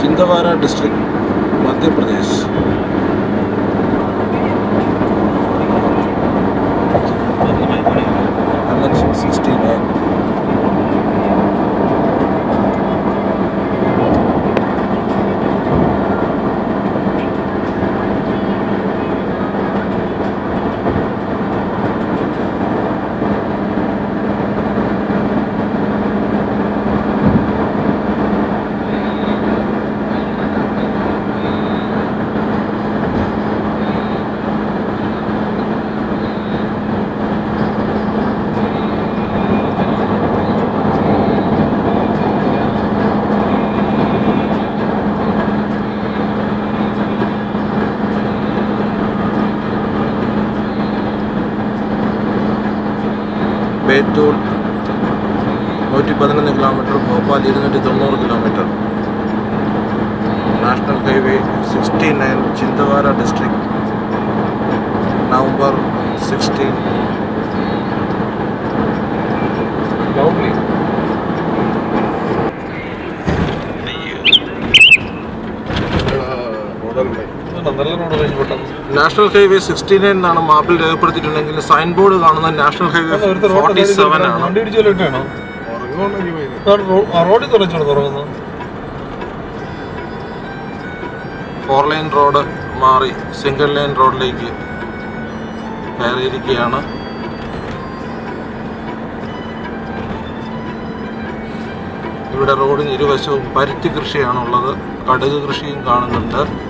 Chhindwara district Madhya Pradesh election sixty nine Betul നൂറ്റി പതിനൊന്ന് kilometre Bhopal ഇരുന്നൂറ്റി തൊണ്ണൂറ് kilometre national highway sixty nine Chhindwara district November sixteen national highway sixty nine എന്നാണ് മാപ്പിൽ രേഖപ്പെടുത്തിയിട്ടുണ്ടെങ്കിൽ sign board കാണുന്ന നാഷണൽ ഹൈവേ ഫോർട്ടി സെവൻ ആണ്. റോഡിൽ ഫോർ ലൈൻ റോഡ് മാറി സിംഗിൾ ലൈൻ റോഡിലേക്ക് കയറിയിരിക്കുകയാണ്. ഇവിടെ റോഡിന് ഇരുവശവും പരുത്തി കൃഷിയാണുള്ളത്. കടുക് കൃഷിയും കാണുന്നുണ്ട്.